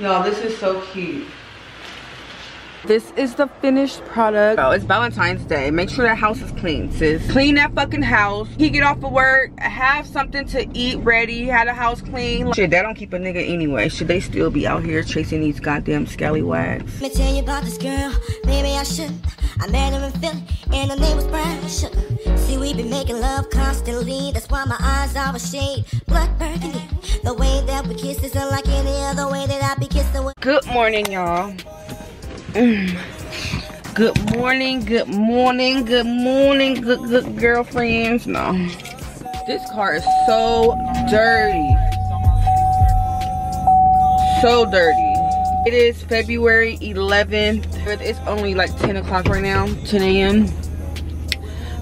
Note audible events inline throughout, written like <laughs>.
Y'all, this is so cute. This is the finished product. Oh, it's Valentine's Day. Make sure that house is clean, sis. Clean that fucking house. He get off of work, have something to eat ready, have the house clean. Shit, that don't keep a nigga anyway. Should they still be out here chasing these goddamn scallywags? Let me tell you about this girl. Maybe I should. I met her in Philly, and her name was Brown Sugar. See, we been making love constantly. That's why my eyes are a shade blood burgundy. The way that we kiss is unlike any other way that I be kissing. Good morning, y'all. Mm. Good morning, good morning, good morning, good good girlfriends. No. This car is so dirty. So dirty. It is February 11th. It's only like 10 o'clock right now, 10 a.m.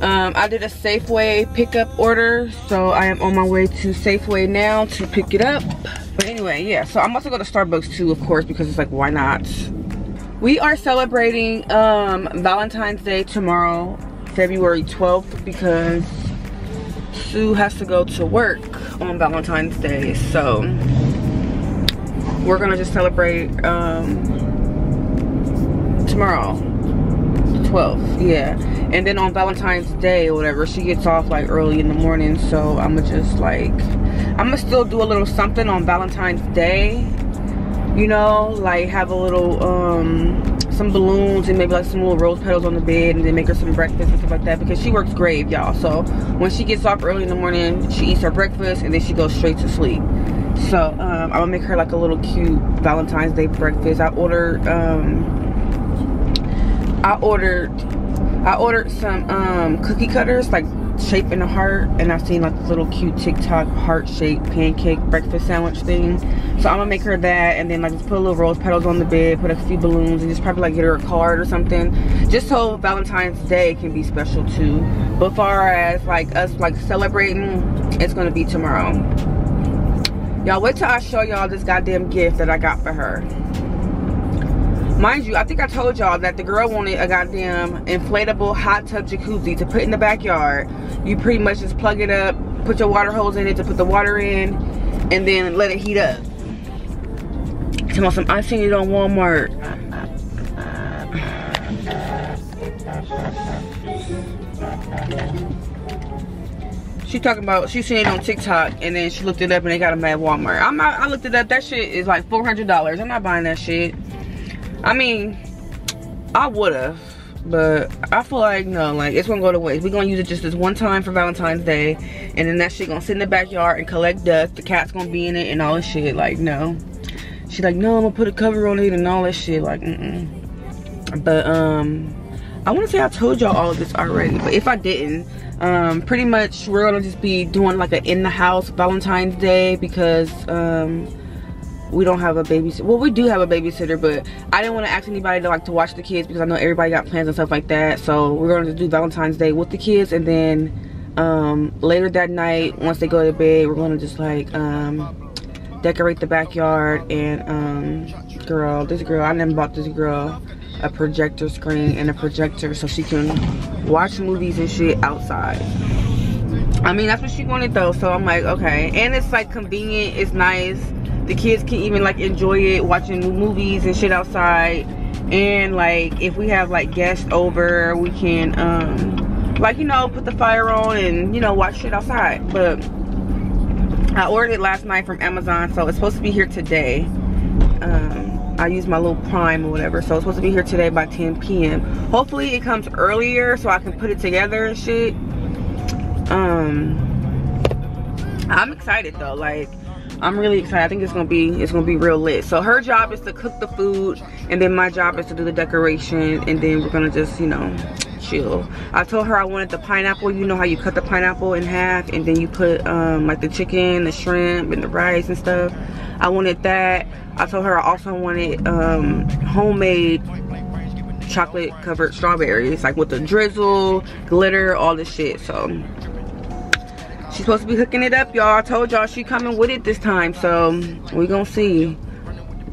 Um, I did a Safeway pickup order, so I am on my way to Safeway now to pick it up. But anyway, yeah, so I'm also going to Starbucks too, of course, because it's like, why not? We are celebrating um, Valentine's Day tomorrow, February 12th, because Sue has to go to work on Valentine's Day. So we're gonna just celebrate um, tomorrow, 12th, yeah. And then on Valentine's Day or whatever, she gets off like early in the morning. So I'ma just like, I'ma still do a little something on Valentine's Day you know like have a little um some balloons and maybe like some little rose petals on the bed and then make her some breakfast and stuff like that because she works grave y'all. So when she gets off early in the morning she eats her breakfast and then she goes straight to sleep. So um, i'm gonna make her like a little cute valentine's day breakfast. I ordered um i ordered i ordered some um cookie cutters like shape in a heart and I've seen like a little cute TikTok heart-shaped pancake breakfast sandwich thing. So I'm gonna make her that and then like just put a little rose petals on the bed, put a few balloons and just probably like get her a card or something. Just so Valentine's Day can be special too. But far as like us like celebrating, it's gonna be tomorrow. Y'all wait till I show y'all this goddamn gift that I got for her. Mind you, I think I told y'all that the girl wanted a goddamn inflatable hot tub jacuzzi to put in the backyard. You pretty much just plug it up, put your water hose in it to put the water in, and then let it heat up. Tell me some, I seen it on Walmart. She talking about she seen it on TikTok and then she looked it up and they got them at Walmart. I'm not, I looked it up. That shit is like four hundred dollars. I'm not buying that shit. I mean, I would have, but I feel like no, like it's gonna go to waste. We're gonna use it just this one time for Valentine's Day, and then that shit gonna sit in the backyard and collect dust. The cat's gonna be in it and all this shit. Like no, she's like no, I'm gonna put a cover on it and all that shit. Like mm mm. But um, I want to say I told y'all all of this already, but if I didn't, um, pretty much we're gonna just be doing like an in the house Valentine's Day because um we don't have a babysitter. Well we do have a babysitter but i didn't want to ask anybody to like to watch the kids because i know everybody got plans and stuff like that. So we're going to do valentine's day with the kids and then um, later that night once they go to bed we're going to just like um, decorate the backyard and um, girl this girl i never bought this girl a projector screen and a projector so she can watch movies and shit outside. I mean that's what she wanted though so i'm like okay. And it's like convenient it's nice the kids can even like enjoy it watching movies and shit outside. And like if we have like guests over we can um like you know put the fire on and you know watch shit outside. But i ordered it last night from amazon so it's supposed to be here today. Um i used my little prime or whatever so it's supposed to be here today by 10 p.m hopefully it comes earlier so i can put it together and shit. Um i'm excited though like I'm really excited. I think it's gonna be it's gonna be real lit. So her job is to cook the food, and then my job is to do the decoration, and then we're gonna just you know chill. I told her I wanted the pineapple. You know how you cut the pineapple in half, and then you put um, like the chicken, the shrimp, and the rice and stuff. I wanted that. I told her I also wanted um, homemade chocolate covered strawberries, like with the drizzle, glitter, all this shit. So She's supposed to be hooking it up, y'all. I told y'all she coming with it this time. So we gonna see.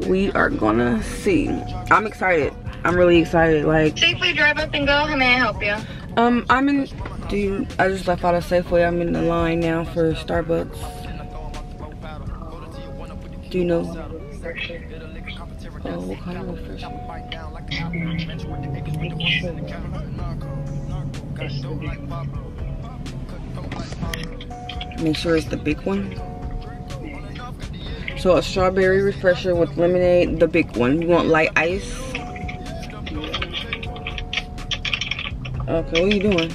We are gonna see. I'm excited. I'm really excited. Like Safeway drive up and go. How may I help you? Um, I'm in. Do you? I just left out of Safeway. I'm in the line now for Starbucks. Do you know? Oh, what kind of refresher? Make sure it's the big one. So a strawberry refresher with lemonade, the big one. You want light ice? Okay, what are you doing?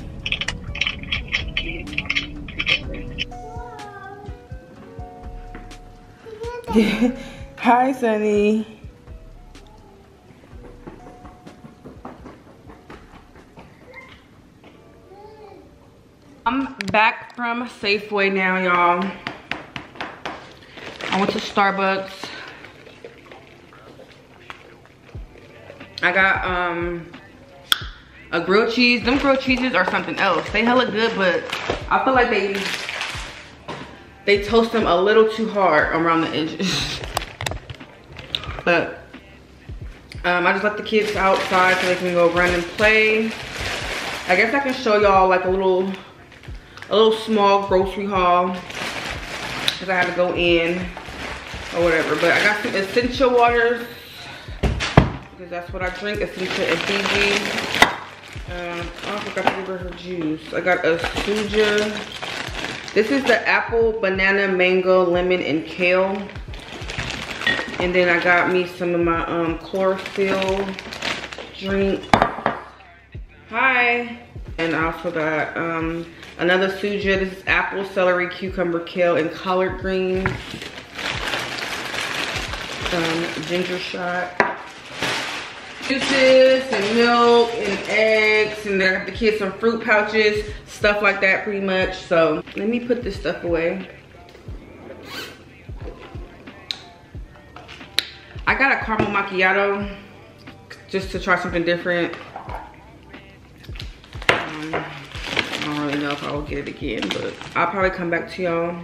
<laughs> Hi, Sunny. I'm back from Safeway now, y'all. I went to Starbucks. I got um a grilled cheese. Them grilled cheeses are something else. They hella good, but I feel like they they toast them a little too hard around the edges. <laughs> but um, I just let the kids outside so they can go run and play. I guess I can show y'all like a little a little small grocery haul because I had to go in or whatever. But I got some Essentia waters because that's what I drink, Essentia Fiji. Um, I forgot to give her her juice. I got a Suja. This is the apple, banana, mango, lemon, and kale. And then I got me some of my um, chlorophyll drink. Hi. And I also got um, another Suja. This is apple, celery, cucumber, kale, and collard greens. Some ginger shot. Juices and milk and eggs. And then I got the kids some fruit pouches. Stuff like that pretty much. So let me put this stuff away. I got a caramel macchiato just to try something different. Know if I will get it again, but I'll probably come back to y'all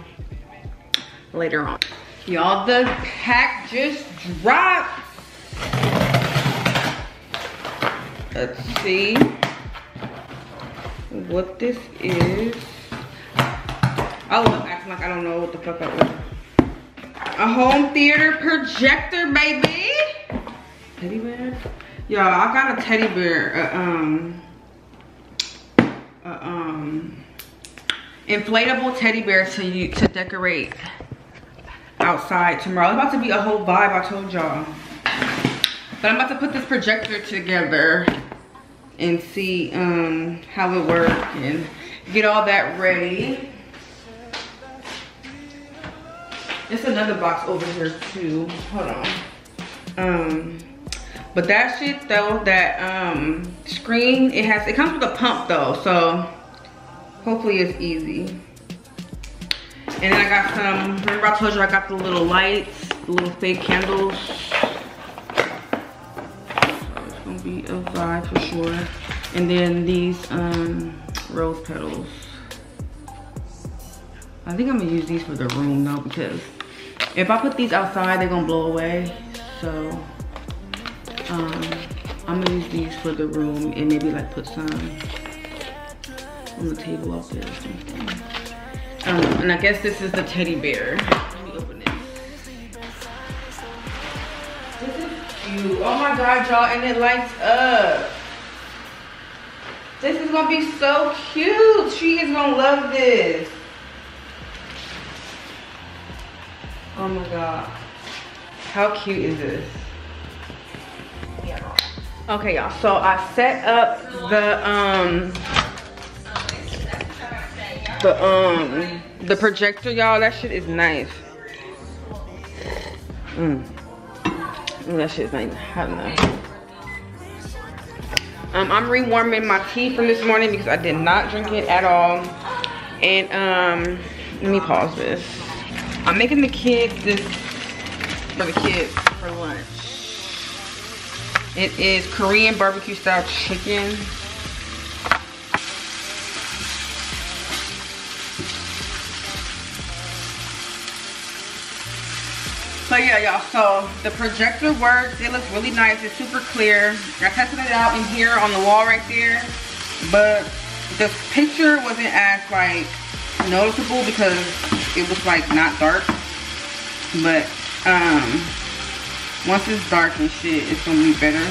later on. Y'all, the pack just dropped. Let's see what this is. I love acting like I don't know what the fuck I want. A home theater projector, baby. Teddy bear? Y'all, I got a teddy bear. Uh, um, um, inflatable teddy bear to you to decorate outside tomorrow. It's about to be a whole vibe, I told y'all. But I'm about to put this projector together and see um, how it works and get all that ready. There's another box over here too. Hold on. Um, but that shit though, that um screen, it has it comes with a pump though, so hopefully it's easy. And then I got some, remember I told you I got the little lights, the little fake candles. So it's gonna be a vibe for sure. And then these um rose petals. I think I'm gonna use these for the room though because if I put these outside, they're gonna blow away. So um, I'm gonna use these for the room and maybe like put some on the table out there or something. Um, and I guess this is the teddy bear. Let me open. This is cute. Oh my god, y'all, and it lights up. This is gonna be so cute. She is gonna love this. Oh my god. How cute is this? Okay, y'all. So I set up the um the um the projector, y'all. That shit is nice. Mm. Mm, that shit's not even hot enough. Um, I'm rewarming my tea from this morning because I did not drink it at all. And um, let me pause this. I'm making the kids this for the kids for lunch. It is Korean barbecue style chicken. So yeah, y'all, so the projector works. It looks really nice. It's super clear. I tested it out in here on the wall right there. But the picture wasn't as like noticeable because it was like not dark. But um Once it's dark and shit, it's gonna be better.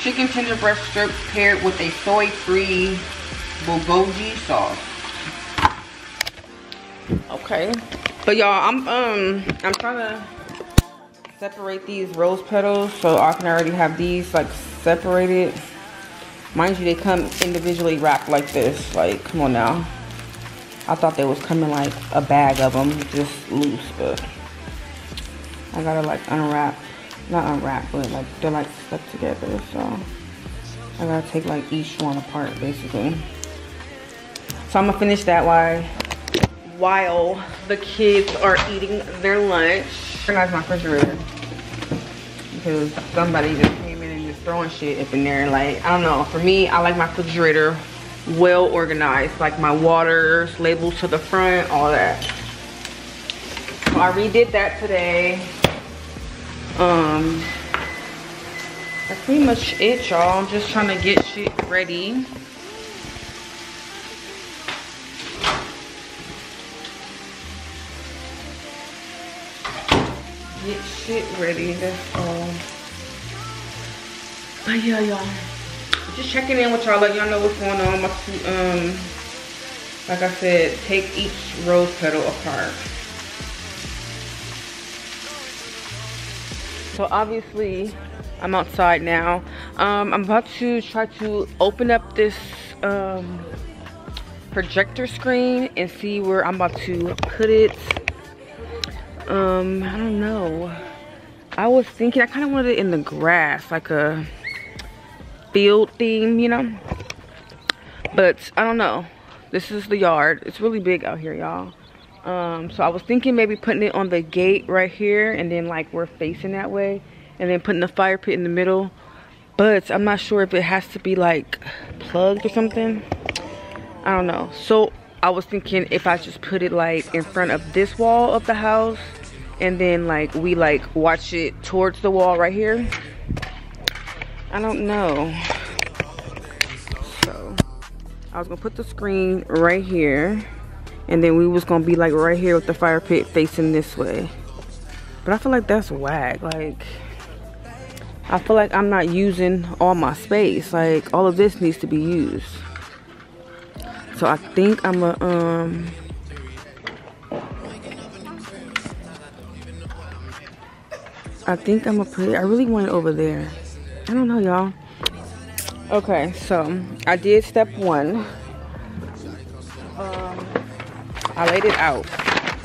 Chicken tender breast strips paired with a soy-free bulgogi sauce. Okay. But y'all, I'm um I'm trying to separate these rose petals so I can already have these like separated. Mind you, they come individually wrapped like this. Like, come on now. I thought they was coming like a bag of them, just loose, but I gotta like unwrap, not unwrap, but like they're like stuck together, so I gotta take like each one apart basically. So I'm gonna finish that while while the kids are eating their lunch. Organize my refrigerator because somebody just came in and just throwing shit up in there. Like, I don't know. For me, I like my refrigerator well organized. Like my waters, labels to the front, all that. So I redid that today. Um, that's pretty much it, y'all. I'm just trying to get shit ready. get shit ready. That's all. But yeah, y'all. Just checking in with y'all, let y'all know what's going on. My um, like I said, take each rose petal apart. So obviously, I'm outside now. Um, I'm about to try to open up this um, projector screen and see where I'm about to put it. Um i don't know. I was thinking i kind of wanted it in the grass like a field theme you know? But i don't know. This is the yard. It's really big out here y'all um so i was thinking maybe putting it on the gate right here and then like we're facing that way and then putting the fire pit in the middle but i'm not sure if it has to be like plugged or something i don't know so I was thinking if I just put it like in front of this wall of the house and then like we like watch it towards the wall right here. I don't know. So I was gonna put the screen right here and then we was gonna be like right here with the fire pit facing this way. But I feel like that's whack. Like I feel like I'm not using all my space. Like all of this needs to be used. So I think I'm a um I think I'm gonna put it I really want it over there. I don't know y'all. Okay, so I did step one. I laid it out.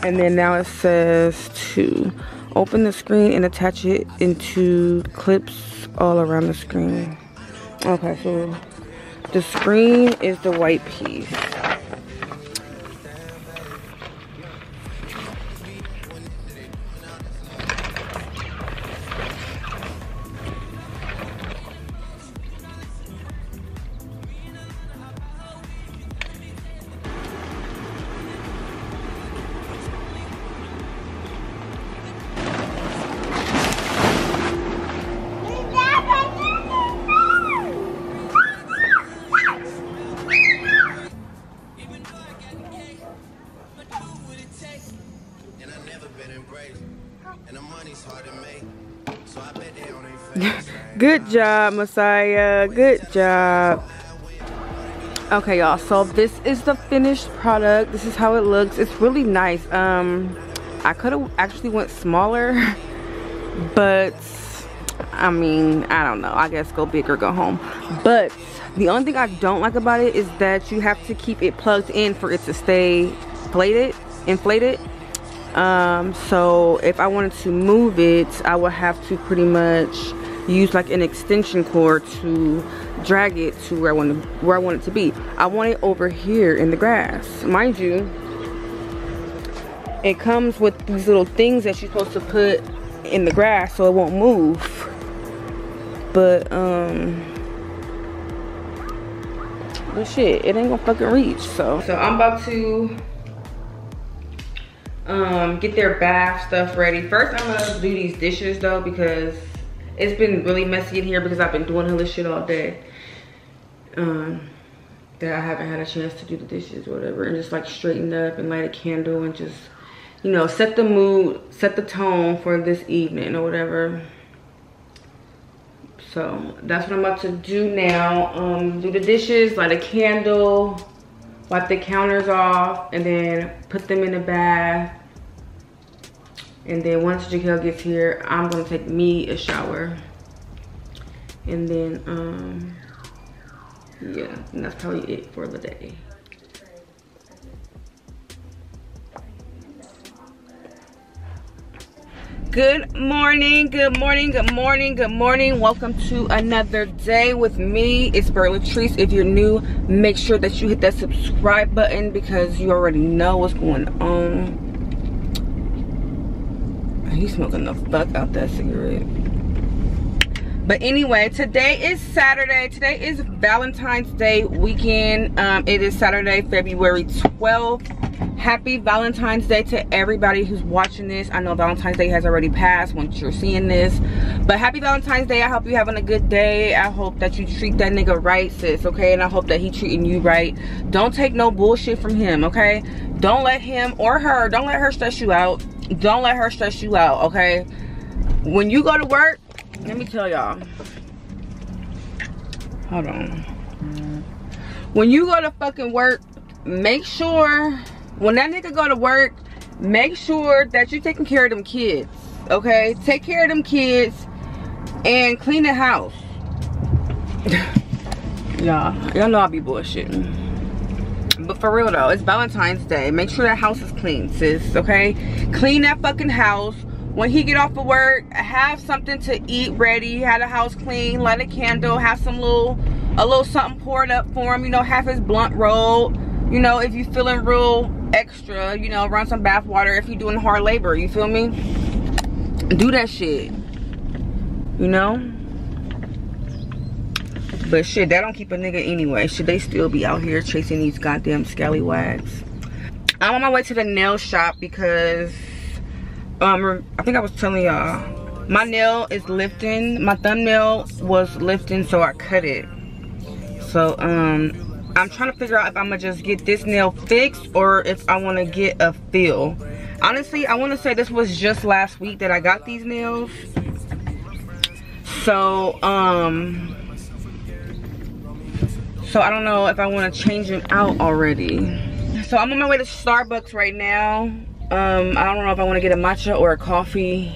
And then now it says to open the screen and attach it into clips all around the screen. Okay, so the screen is the white piece. Good job, Messiah. Good job. Okay, y'all. So this is the finished product. This is how it looks. It's really nice. Um, I could have actually went smaller, <laughs> but I mean, I don't know. I guess go big or go home. But the only thing I don't like about it is that you have to keep it plugged in for it to stay inflated. Inflated. Um, so if I wanted to move it, I would have to pretty much use like an extension cord to drag it to where I want to, where I want it to be. I want it over here in the grass. Mind you, it comes with these little things that you're supposed to put in the grass so it won't move. But um but shit, it ain't gonna fucking reach. So so I'm about to um get their bath stuff ready. First I'm gonna do these dishes though because it's been really messy in here because I've been doing hella shit all day. Um, that I haven't had a chance to do the dishes or whatever. And just like straighten up and light a candle and just you know, set the mood, set the tone for this evening or whatever. So that's what I'm about to do now. Um, do the dishes, light a candle, wipe the counters off, and then put them in the bath. And then once Jaquel gets here, I'm gonna take me a shower. And then, um, yeah, and that's probably it for the day. good morning good morning good morning good morning welcome to another day with me it's Byrd Latrice if you're new make sure that you hit that subscribe button because you already know what's going on he's smoking the fuck out that cigarette. But anyway today is saturday. Today is valentine's day weekend. Um, it is saturday february 12th happy valentine's day to everybody who's watching this. I know valentine's day has already passed once you're seeing this. But happy valentine's day. I hope you're having a good day. I hope that you treat that nigga right sis okay? And i hope that he treating you right. Don't take no bullshit from him okay? Don't let him or her don't let her stress you out don't let her stress you out okay when you go to work let me tell y'all hold on when you go to fucking work make sure when that nigga go to work, make sure that you're taking care of them kids. Okay? Take care of them kids and clean the house. <laughs> y'all, y'all know I'll be bullshitting. But for real though, it's Valentine's Day. Make sure that house is clean, sis, okay? Clean that fucking house. When he get off of work, have something to eat ready. Have the house clean, light a candle, have some little, a little something poured up for him. You know, have his blunt rolled. You know, if you feeling real extra, you know, run some bath water if you're doing hard labor, you feel me? Do that shit. You know? But shit, that don't keep a nigga anyway. Should they still be out here chasing these goddamn scallywags? I'm on my way to the nail shop because um I think I was telling y'all my nail is lifting. My thumbnail was lifting so I cut it. So um I'm trying to figure out if I'm gonna just get this nail fixed or if I want to get a fill. Honestly, I want to say this was just last week that I got these nails. So, um, so I don't know if I want to change them out already. So I'm on my way to Starbucks right now. Um, I don't know if I want to get a matcha or a coffee.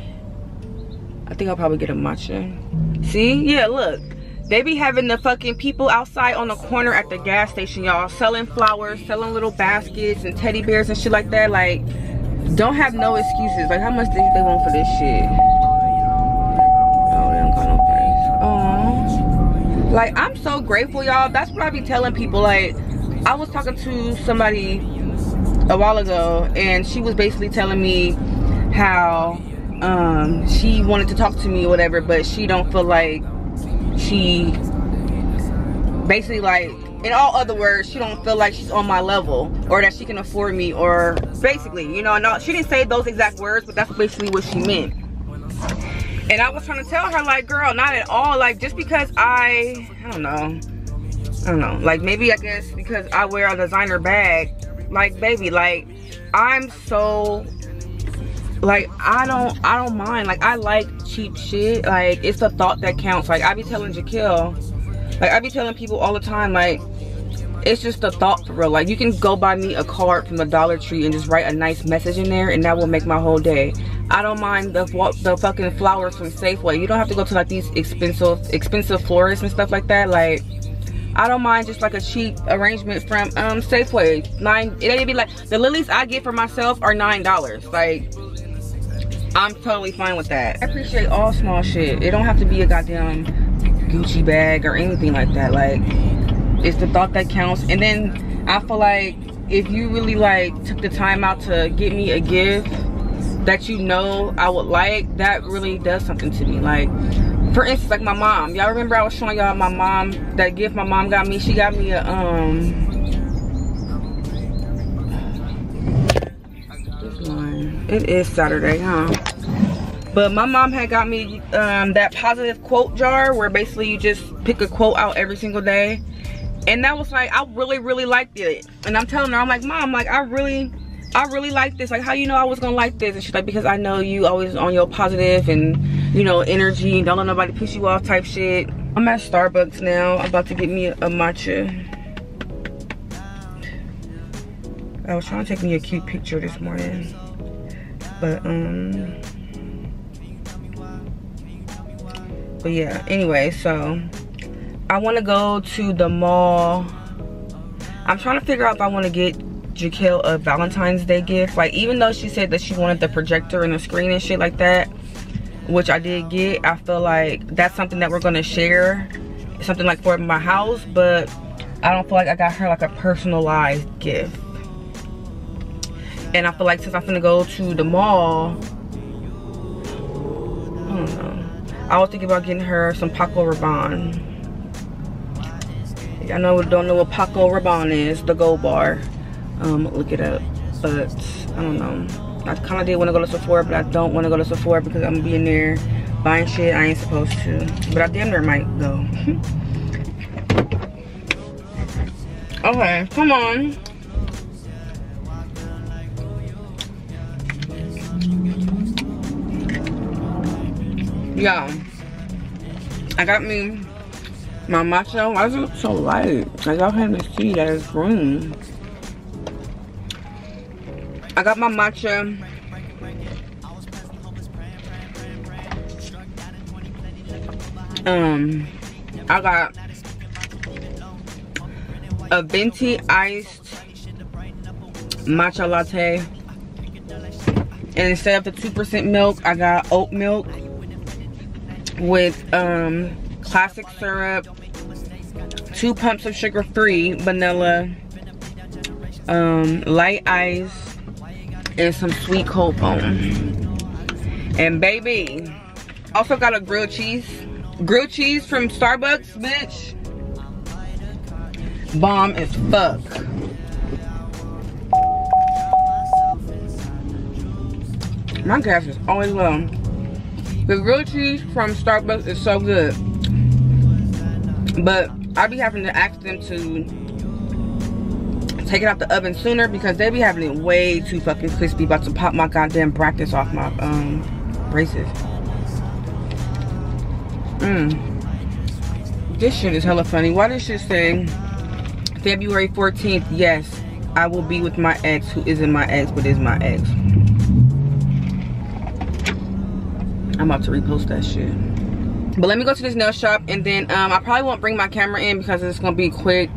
I think I'll probably get a matcha. See? Yeah, look. They be having the fucking people outside on the corner at the gas station, y'all, selling flowers, selling little baskets and teddy bears and shit like that. Like, don't have no excuses. Like, how much do they want for this shit? Like, I'm so grateful, y'all. That's what I be telling people. Like, I was talking to somebody a while ago, and she was basically telling me how um, she wanted to talk to me or whatever, but she don't feel like she basically like in all other words she don't feel like she's on my level or that she can afford me or basically you know no she didn't say those exact words but that's basically what she meant and i was trying to tell her like girl not at all. Like just because i i don't know. I don't know. Like maybe i guess because i wear a designer bag. Like baby like i'm so like i don't i don't mind. Like i like cheap shit. Like it's the thought that counts. Like i be telling Jaquel like i be telling people all the time like it's just the thought for real like you can go buy me a card from the dollar tree and just write a nice message in there and that will make my whole day i don't mind the the fucking flowers from safeway you don't have to go to like these expensive expensive florists and stuff like that like I don't mind just like a cheap arrangement from um Safeway. Nine it ain't be like the lilies I get for myself are nine dollars. Like I'm totally fine with that. I appreciate all small shit. It don't have to be a goddamn Gucci bag or anything like that. Like, it's the thought that counts. And then I feel like if you really like took the time out to get me a gift that you know I would like, that really does something to me. Like, for instance, like my mom. Y'all remember I was showing y'all my mom, that gift my mom got me. She got me a, um, It is Saturday, huh? But my mom had got me um, that positive quote jar where basically you just pick a quote out every single day. And that was like, I really, really liked it. And I'm telling her, I'm like, mom, like I really, I really like this. Like, how you know I was gonna like this? And she's like, because I know you always on your positive and, you know, energy. Don't let nobody piss you off type shit. I'm at Starbucks now. I'm about to get me a, a matcha. I was trying to take me a cute picture this morning. But, um... But yeah, anyway, so... I want to go to the mall. I'm trying to figure out if I want to get Jaquel a Valentine's Day gift. Like, even though she said that she wanted the projector and the screen and shit like that, which I did get, I feel like that's something that we're going to share. Something like for my house, but I don't feel like I got her like a personalized gift. And I feel like since I'm gonna go to the mall, I don't know. I was thinking about getting her some Paco Rabanne. I know don't know what Paco Rabanne is, the gold bar. Um look it up. But i don't know. I kind of did want to go to sephora but i don't want to go to sephora because i'm gonna be in there buying shit i ain't supposed to. But i damn near might go <laughs> okay come on. Yeah. I got me my matcha why does it look so light like y'all to see that it's green I got my matcha. Um, I got a venti iced matcha latte. And instead of the 2% milk, I got oat milk with um, classic syrup, two pumps of sugar-free vanilla, um, light ice, and some sweet cold foam. And baby, also got a grilled cheese. Grilled cheese from Starbucks, bitch. Bomb as fuck. My gas is always low. The grilled cheese from Starbucks is so good. But I'll be having to ask them to take it out the oven sooner because they'll be having it way too fucking crispy. About to pop my goddamn brackets off my um braces. Mmm. This shit is hella funny. Why does shit say February 14th? Yes, I will be with my ex who isn't my ex but is my ex. I'm about to repost that shit. But let me go to this nail shop and then um, I probably won't bring my camera in because it's gonna be quick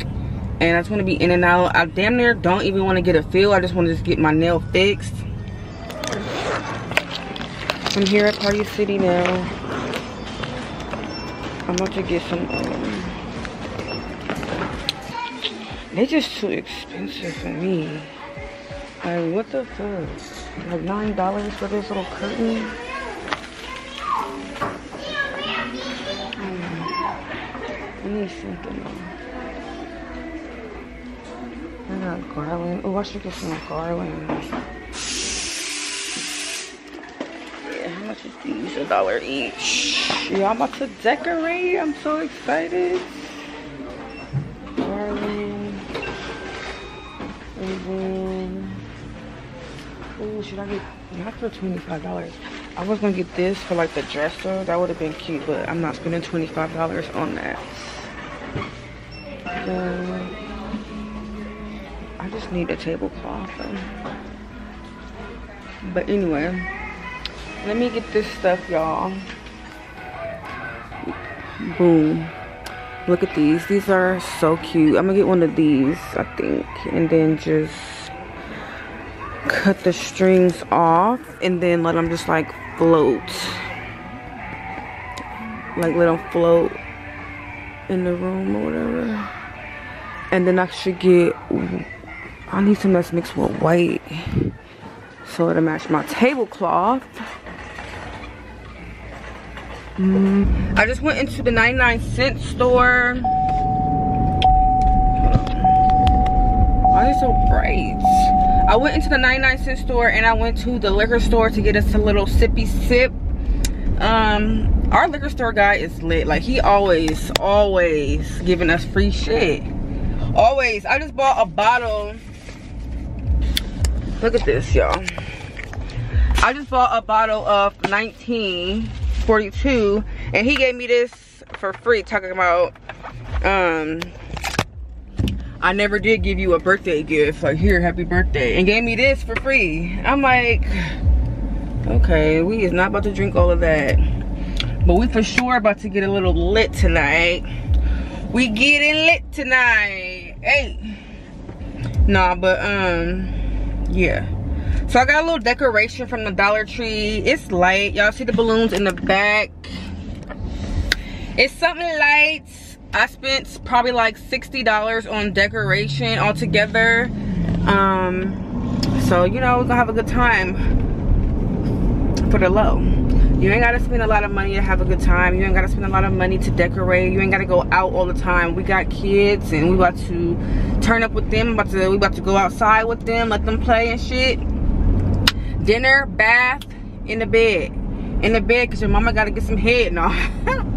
and I just want to be in and out. I damn near don't even want to get a feel. I just want to just get my nail fixed. I'm here at Party City now. I'm about to get some, um, they're just too expensive for me. Like, what the fuck? Like $9 for this little curtain? Hmm. Let me something got garland. Oh, I should get some garland. Yeah, how much is these? A dollar each. Yeah, I'm about to decorate. I'm so excited. Garland. And then, oh, should I get, not for $25. I was gonna get this for like the dresser. That would have been cute, but I'm not spending $25 on that. Uh, I just need a tablecloth. But anyway, let me get this stuff, y'all. Boom. Look at these. These are so cute. I'm gonna get one of these, I think. And then just cut the strings off and then let them just like float. Like let them float in the room or whatever. And then I should get I need some that's mixed with white so it'll match my tablecloth. Mm. I just went into the 99 cent store. Why is it so bright? I went into the 99 cent store and I went to the liquor store to get us a little sippy sip. Um, our liquor store guy is lit. Like he always, always giving us free shit. Always. I just bought a bottle Look at this, y'all. I just bought a bottle of 1942 and he gave me this for free talking about um I never did give you a birthday gift like here happy birthday and gave me this for free I'm like okay we is not about to drink all of that but we for sure about to get a little lit tonight we getting lit tonight hey nah but um yeah. So i got a little decoration from the dollar tree. It's light. Y'all see the balloons in the back? It's something light. I spent probably like 60 dollars on decoration altogether. Um so you know we're gonna have a good time for the low you ain't gotta spend a lot of money to have a good time. You ain't gotta spend a lot of money to decorate. You ain't gotta go out all the time. We got kids and we about to turn up with them. About to we about to go outside with them, let them play and shit. Dinner, bath, in the bed. In the bed because your mama gotta get some head now. <laughs>